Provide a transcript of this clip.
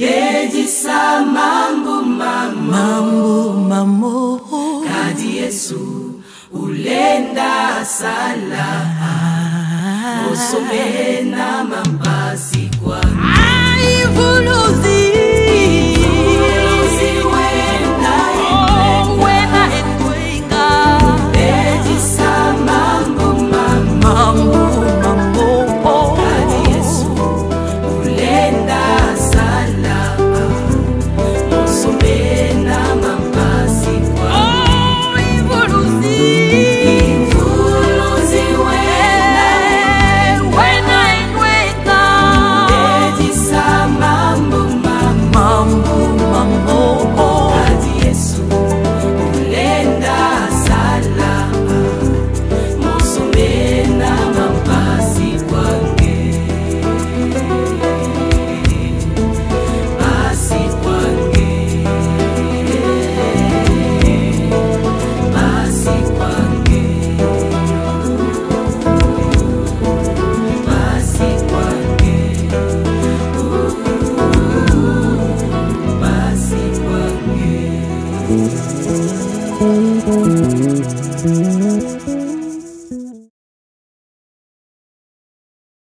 yejisa mambo mambo mambo mambo kadi yesu ulenda sala. Ah. Osome na Mm-hmm.